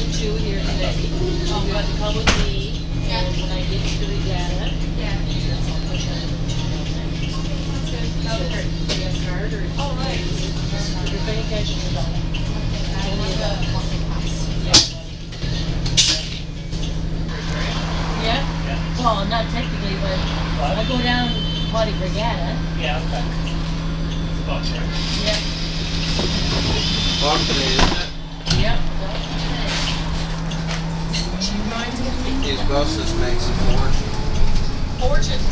no route two here today. Um, you have to come with me, and when I get to the regatta, Yeah. I'll put that in the email then. That was. Do you have a card or? Oh, right. Your bank actually is on. I want the one. Yeah? Well, not technically, but I go down Quaddy Regatta. Yeah, okay. It's about right. Yeah. Walk today, isn't it? Yep. Buses makes a fortune. Fortune.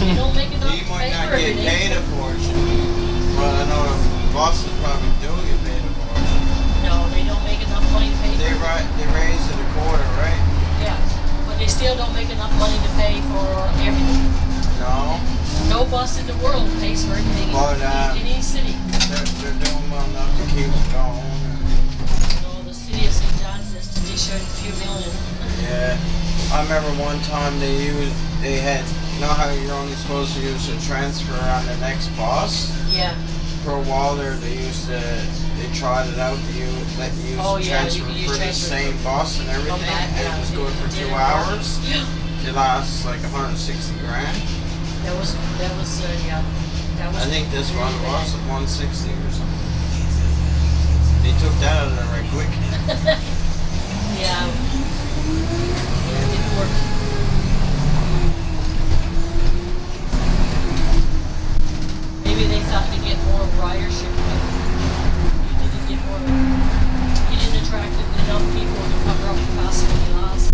They don't make enough You might not get paid a fortune, but I know the buses probably do get paid a fortune. No, they don't make enough money to pay They for ri they raise it a quarter, right? Yeah, but they still don't make enough money to pay for everything. No, No bus in the world pays for everything But, uh, in any city. they're, they're doing well enough to keep it going. No, the city of St. John's has to dish a few million. Remember one time they used, they had, you know how you're only supposed to use a transfer on the next bus? Yeah, For a while there, they used to, they tried it out to use, let you use Oh, the yeah, transfer use for the transfer same bus and everything, back, and yeah, it was they good for two hours. Yeah. It lasts like 160 grand. that was, that was, uh, yeah, that was. I think this one was 160 or something. They took that out of there right quick. Yeah, it didn't work. Maybe they thought to get more ridership, but you didn't get more, you didn't attract enough people to cover up capacity loss.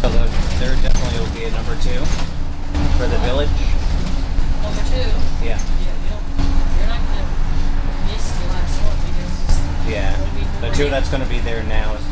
So the, there definitely will be a number two for the village. Number two, Yeah. yeah, you don't, you're not gonna miss the last one because it's Yeah. The two that's going to be there now is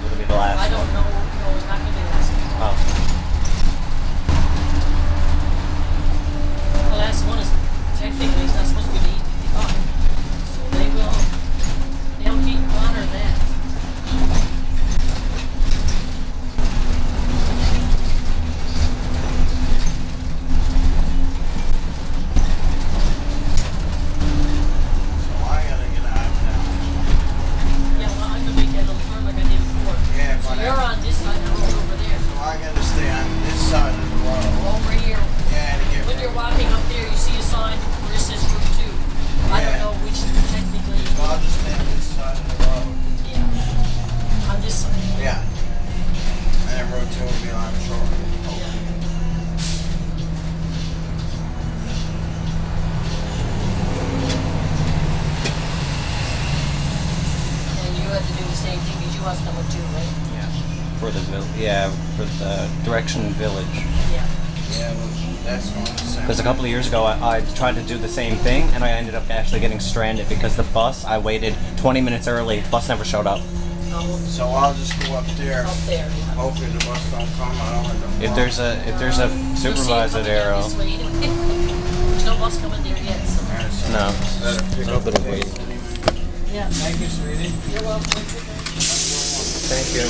was number two, right? Yeah. For the vil- yeah for the direction village. Yeah. Yeah, well, that's going. Because a couple of years ago, I, I tried to do the same thing, and I ended up actually getting stranded because the bus I waited 20 minutes early. Bus never showed up. Oh, So I'll just go up there. up there, yeah. Hopefully the bus don't come. I don't want If there's a if there's a You'll supervisor there, I'll- this way anyway. There's no bus coming there yet, so. No. Better pick No, up the wait. Yeah. Thank you, sweetie. You're welcome. Thank you.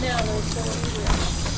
Now,